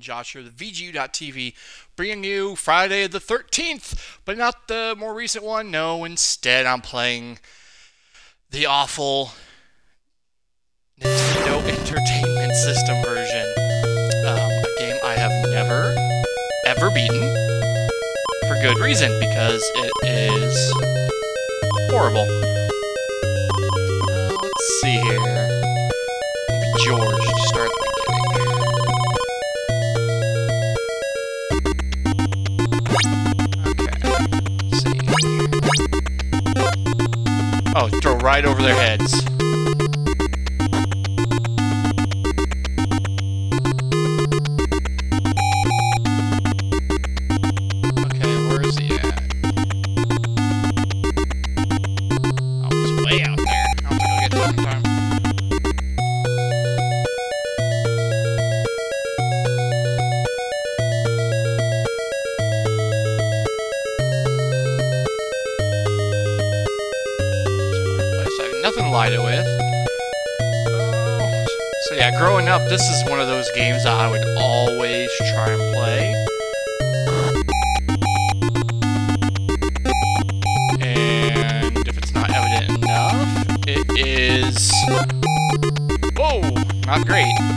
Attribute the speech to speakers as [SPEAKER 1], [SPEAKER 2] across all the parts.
[SPEAKER 1] Josh here, the VGU.TV, bringing you Friday the 13th, but not the more recent one. No, instead, I'm playing the awful Nintendo Entertainment System version. Um, a game I have never, ever beaten, for good reason, because it is horrible. Uh, let's see here. Oh, throw right over their heads. Nothing to it with. Uh, so yeah, growing up, this is one of those games that I would always try and play. And if it's not evident enough, it is... Whoa! Not great.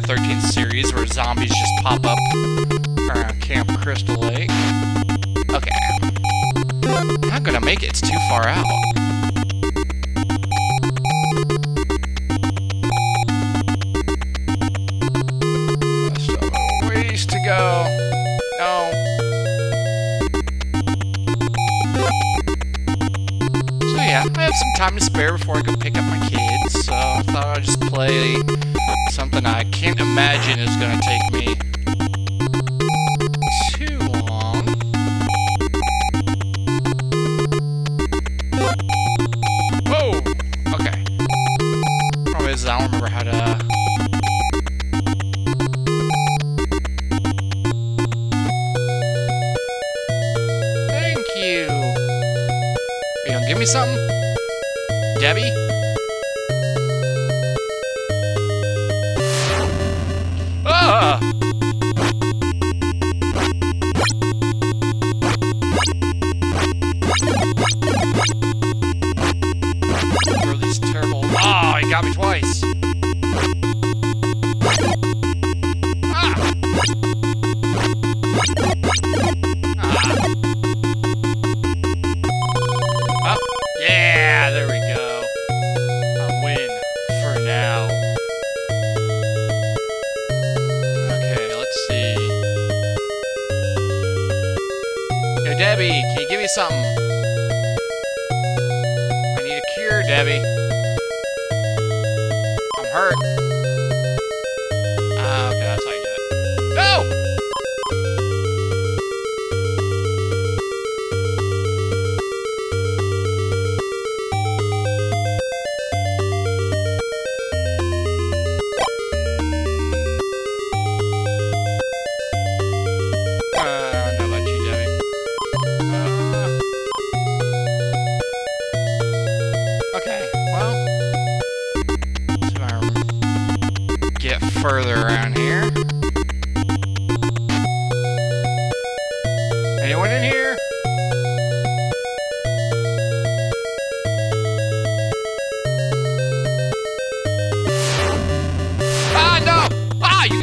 [SPEAKER 1] Friday the 13th series where zombies just pop up around Camp Crystal Lake. Okay. Not gonna make it, it's too far out. To go. So yeah, I have some time to spare before I go pick up my kids, so I thought I'd just play something I can't imagine is to take me something? I need a cure, Debbie.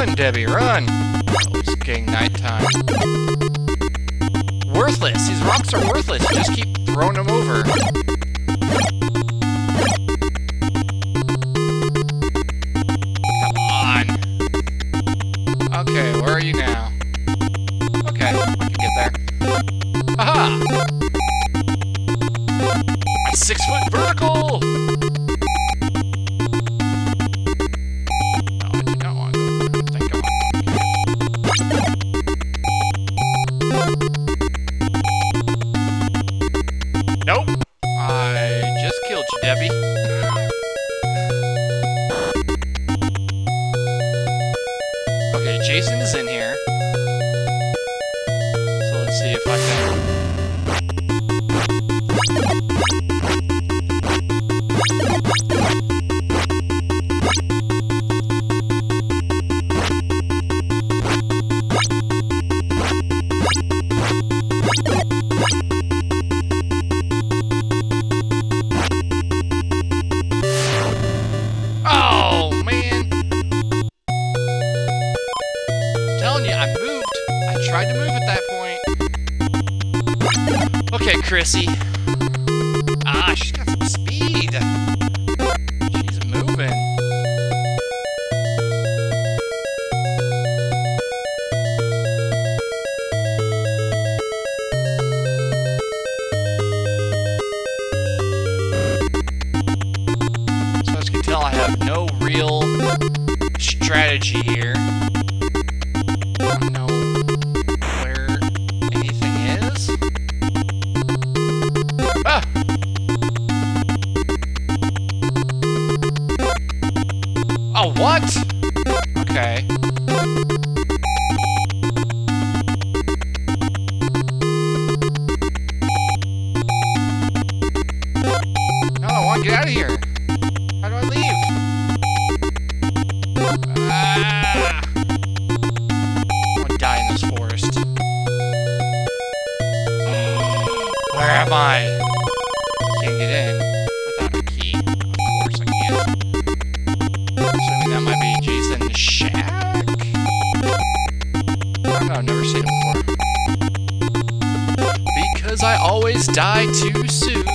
[SPEAKER 1] Run, Debbie, run! It's getting nighttime. Worthless! These rocks are worthless! You just keep throwing them over. Come on! Okay, where are you now? Okay, I can get there. Aha! A six-foot vertical! Okay, Chrissy. Ah, she's got Come on! Can't get in without a key. Of course I can. Assuming that might be Jason Shack? I know, I've never seen it before. Because I always die too soon.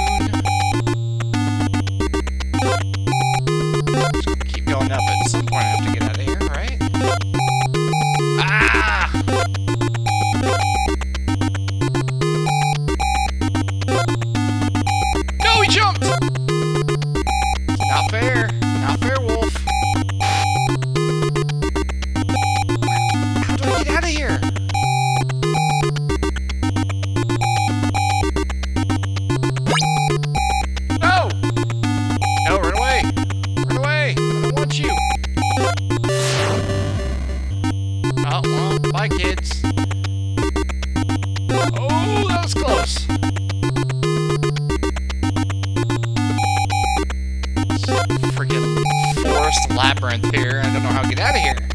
[SPEAKER 1] that, kids. Oh, that was close. Freaking forest labyrinth here. I don't know how to get out of here.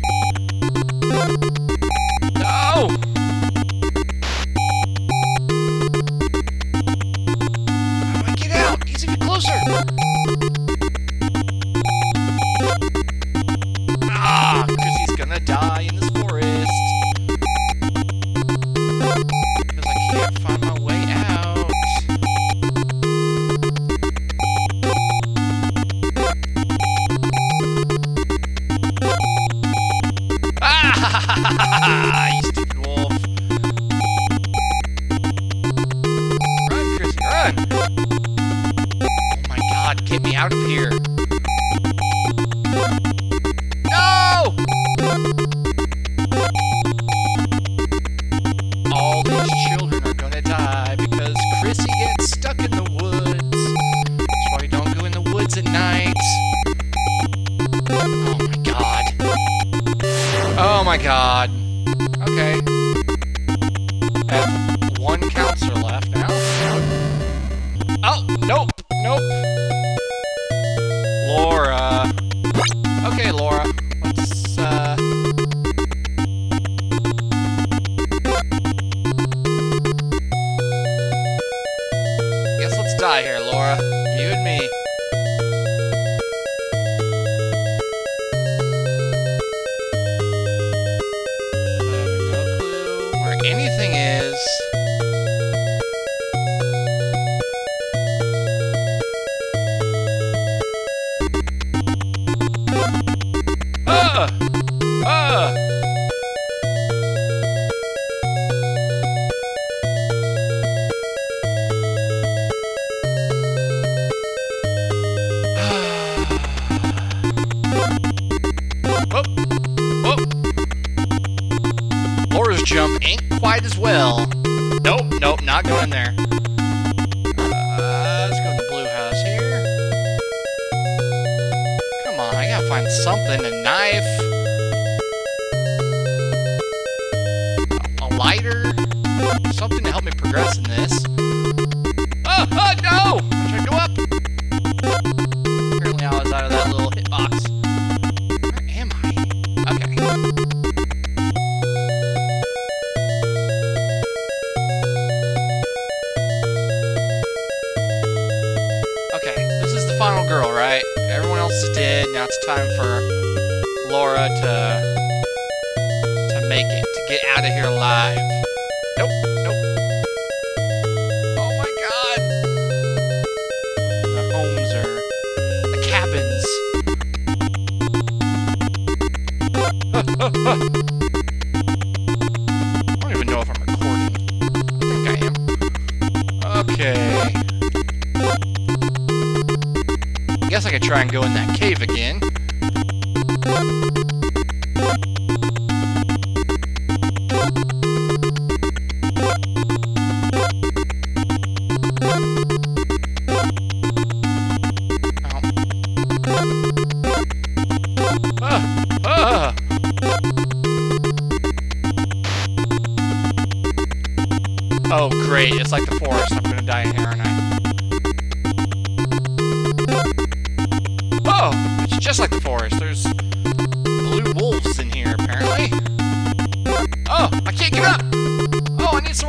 [SPEAKER 1] Find something. A knife. A lighter. Something to help me progress in this. Girl, right? Everyone else dead. Now it's time for Laura to to make it, to get out of here alive. Nope, nope. Oh my god! The homes are the cabins. I could try and go in that cave again.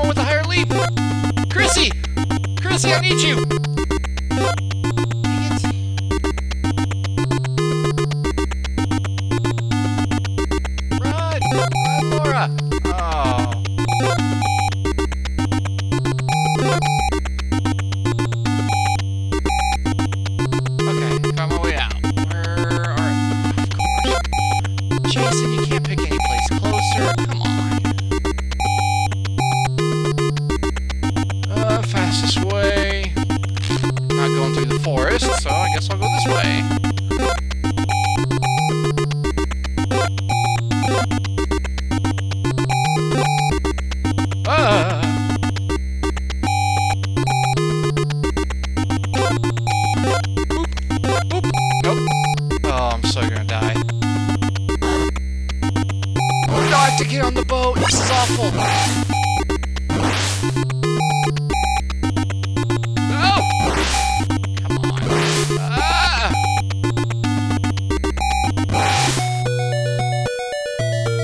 [SPEAKER 1] Someone with a higher leap! Chrissy! Chrissy, I need you! Ah!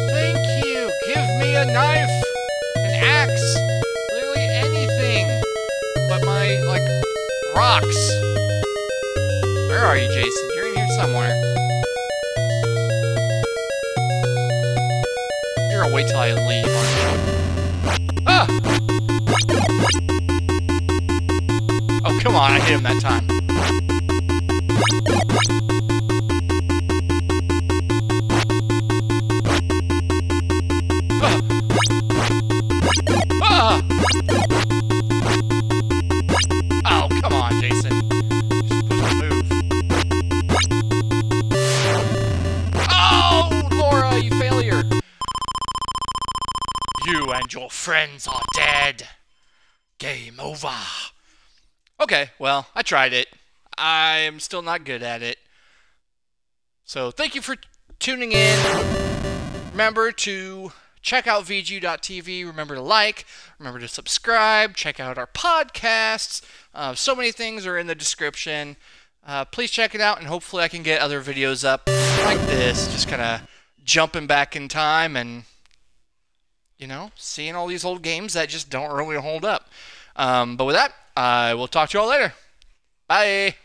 [SPEAKER 1] Thank you. Give me a knife, an axe, literally anything, but my like rocks. Where are you, Jason? You're in here somewhere. You're gonna wait till I leave? Ah! Oh, come on, I hit him that time. Ah! Ah! Friends are dead. Game over. Okay, well, I tried it. I'm still not good at it. So, thank you for tuning in. Remember to check out VGU.tv. Remember to like. Remember to subscribe. Check out our podcasts. Uh, so many things are in the description. Uh, please check it out, and hopefully, I can get other videos up like this. Just kind of jumping back in time and, you know, seeing all these old games that just don't really hold up. Um, but with that, I will talk to you all later. Bye.